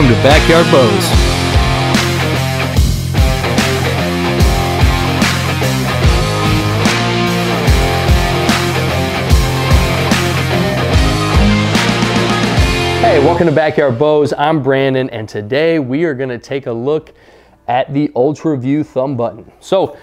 Welcome to Backyard Bows. Hey, welcome to Backyard Bows. I'm Brandon, and today we are going to take a look at the UltraView thumb button. So,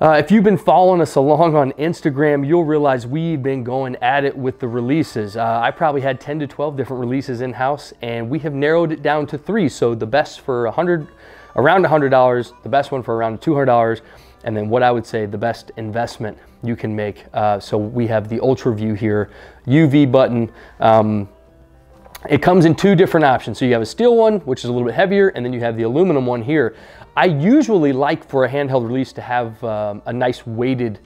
uh, if you've been following us along on Instagram, you'll realize we've been going at it with the releases. Uh, I probably had 10 to 12 different releases in house, and we have narrowed it down to three. So the best for 100, around $100, the best one for around $200, and then what I would say the best investment you can make. Uh, so we have the UltraView here, UV button. Um, it comes in two different options. So you have a steel one, which is a little bit heavier, and then you have the aluminum one here. I usually like for a handheld release to have um, a nice weighted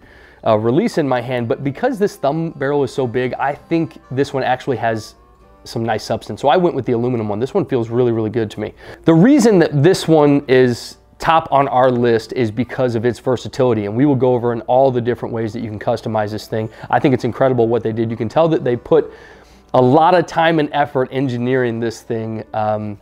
uh, release in my hand, but because this thumb barrel is so big, I think this one actually has some nice substance. So I went with the aluminum one. This one feels really, really good to me. The reason that this one is top on our list is because of its versatility and we will go over in all the different ways that you can customize this thing. I think it's incredible what they did. You can tell that they put a lot of time and effort engineering this thing. Um,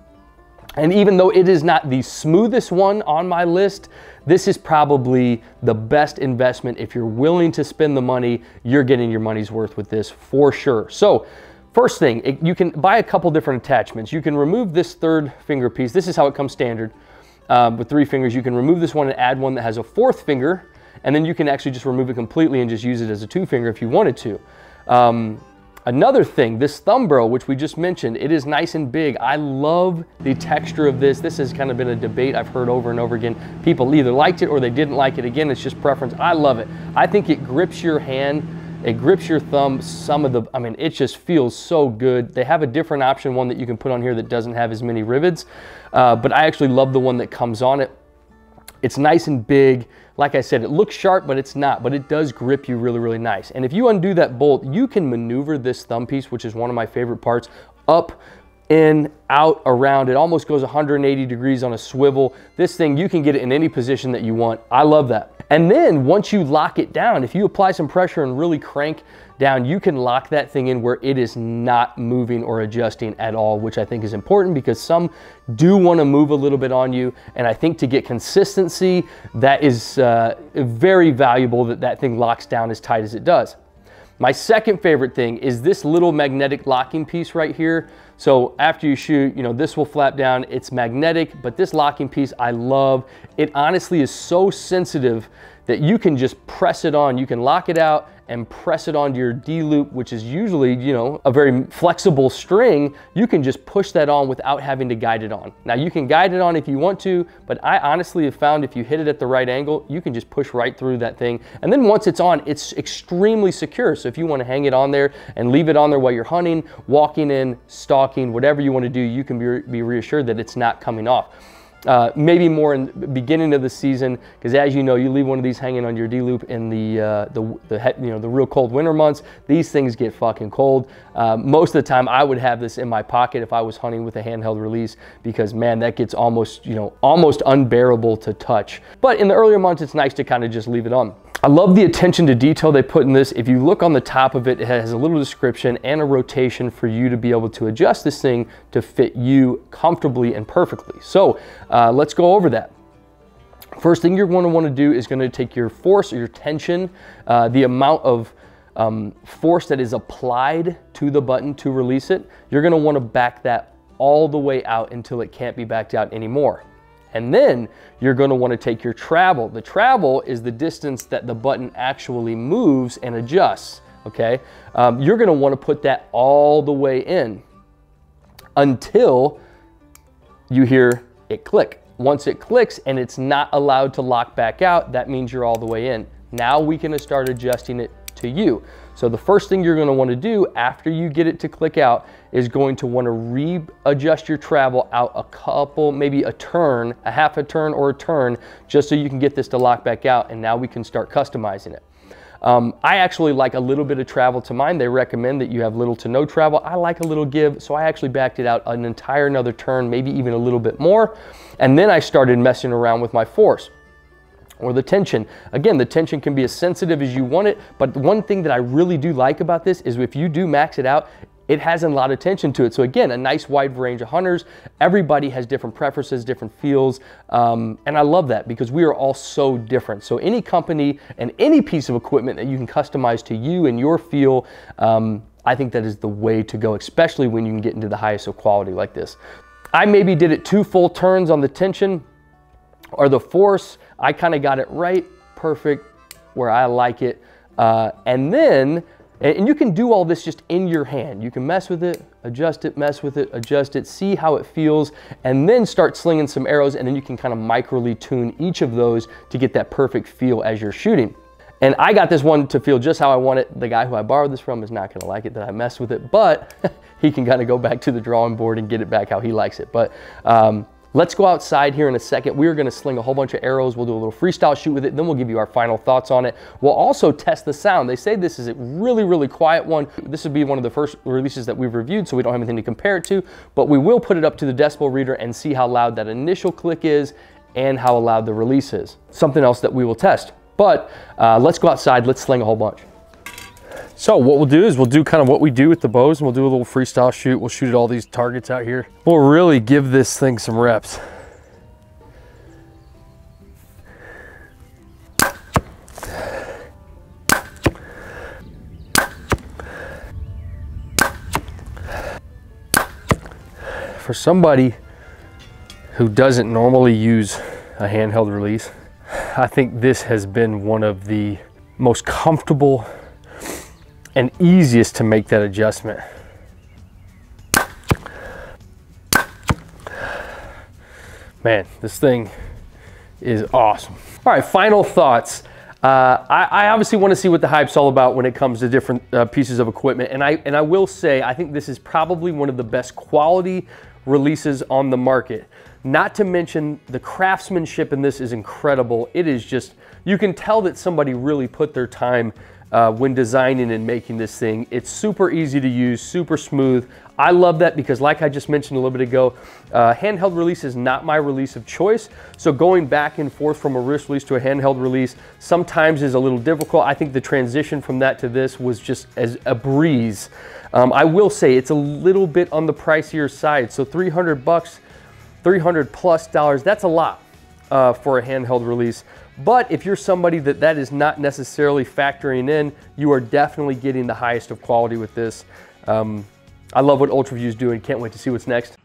and even though it is not the smoothest one on my list, this is probably the best investment. If you're willing to spend the money, you're getting your money's worth with this for sure. So first thing, it, you can buy a couple different attachments. You can remove this third finger piece. This is how it comes standard um, with three fingers. You can remove this one and add one that has a fourth finger, and then you can actually just remove it completely and just use it as a two finger if you wanted to. Um, Another thing, this thumb barrel, which we just mentioned, it is nice and big. I love the texture of this. This has kind of been a debate I've heard over and over again. People either liked it or they didn't like it. Again, it's just preference. I love it. I think it grips your hand. It grips your thumb. Some of the, I mean, it just feels so good. They have a different option, one that you can put on here that doesn't have as many rivets. Uh, but I actually love the one that comes on it. It's nice and big. Like I said, it looks sharp, but it's not, but it does grip you really, really nice. And if you undo that bolt, you can maneuver this thumb piece, which is one of my favorite parts, up, in, out, around. It almost goes 180 degrees on a swivel. This thing, you can get it in any position that you want. I love that. And then once you lock it down, if you apply some pressure and really crank down, you can lock that thing in where it is not moving or adjusting at all, which I think is important because some do want to move a little bit on you. And I think to get consistency, that is uh, very valuable that that thing locks down as tight as it does. My second favorite thing is this little magnetic locking piece right here. So after you shoot, you know, this will flap down. It's magnetic, but this locking piece I love. It honestly is so sensitive that you can just press it on. You can lock it out and press it onto your D-loop, which is usually, you know, a very flexible string, you can just push that on without having to guide it on. Now you can guide it on if you want to, but I honestly have found if you hit it at the right angle, you can just push right through that thing. And then once it's on, it's extremely secure. So if you want to hang it on there and leave it on there while you're hunting, walking in, stalking, whatever you want to do, you can be, be reassured that it's not coming off. Uh, maybe more in the beginning of the season, because as you know, you leave one of these hanging on your D-loop in the, uh, the, the, you know, the real cold winter months, these things get fucking cold. Uh, most of the time I would have this in my pocket if I was hunting with a handheld release, because man, that gets almost, you know, almost unbearable to touch. But in the earlier months, it's nice to kind of just leave it on. I love the attention to detail they put in this. If you look on the top of it, it has a little description and a rotation for you to be able to adjust this thing to fit you comfortably and perfectly. So uh, let's go over that. First thing you're going to want to do is going to take your force or your tension, uh, the amount of um, force that is applied to the button to release it. You're going to want to back that all the way out until it can't be backed out anymore. And then you're gonna wanna take your travel. The travel is the distance that the button actually moves and adjusts, okay? Um, you're gonna wanna put that all the way in until you hear it click. Once it clicks and it's not allowed to lock back out, that means you're all the way in. Now we can start adjusting it to you. So the first thing you're gonna to wanna to do after you get it to click out is going to wanna readjust your travel out a couple, maybe a turn, a half a turn or a turn, just so you can get this to lock back out and now we can start customizing it. Um, I actually like a little bit of travel to mine. They recommend that you have little to no travel. I like a little give, so I actually backed it out an entire another turn, maybe even a little bit more. And then I started messing around with my force or the tension. Again, the tension can be as sensitive as you want it, but one thing that I really do like about this is if you do max it out, it has a lot of tension to it. So again, a nice wide range of hunters. Everybody has different preferences, different feels. Um, and I love that because we are all so different. So any company and any piece of equipment that you can customize to you and your feel, um, I think that is the way to go, especially when you can get into the highest of quality like this. I maybe did it two full turns on the tension or the force. I kind of got it right, perfect, where I like it. Uh, and then, and you can do all this just in your hand. You can mess with it, adjust it, mess with it, adjust it, see how it feels, and then start slinging some arrows, and then you can kind of microly tune each of those to get that perfect feel as you're shooting. And I got this one to feel just how I want it. The guy who I borrowed this from is not gonna like it that I messed with it, but he can kind of go back to the drawing board and get it back how he likes it. But um, let's go outside here in a second. We're gonna sling a whole bunch of arrows. We'll do a little freestyle shoot with it. Then we'll give you our final thoughts on it. We'll also test the sound. They say this is a really, really quiet one. This would be one of the first releases that we've reviewed, so we don't have anything to compare it to, but we will put it up to the decibel reader and see how loud that initial click is and how loud the release is. Something else that we will test. But uh, let's go outside, let's sling a whole bunch. So what we'll do is we'll do kind of what we do with the bows and we'll do a little freestyle shoot. We'll shoot at all these targets out here. We'll really give this thing some reps. For somebody who doesn't normally use a handheld release, I think this has been one of the most comfortable and easiest to make that adjustment. Man, this thing is awesome. All right, final thoughts. Uh, I, I, obviously want to see what the hype's all about when it comes to different uh, pieces of equipment. And I, and I will say, I think this is probably one of the best quality releases on the market. Not to mention the craftsmanship in this is incredible. It is just, you can tell that somebody really put their time uh, when designing and making this thing. It's super easy to use, super smooth. I love that because like I just mentioned a little bit ago, uh, handheld release is not my release of choice. So going back and forth from a wrist release to a handheld release sometimes is a little difficult. I think the transition from that to this was just as a breeze. Um, I will say it's a little bit on the pricier side. So 300 bucks 300 plus dollars, that's a lot uh, for a handheld release. But if you're somebody that that is not necessarily factoring in, you are definitely getting the highest of quality with this. Um, I love what UltraView is doing. Can't wait to see what's next.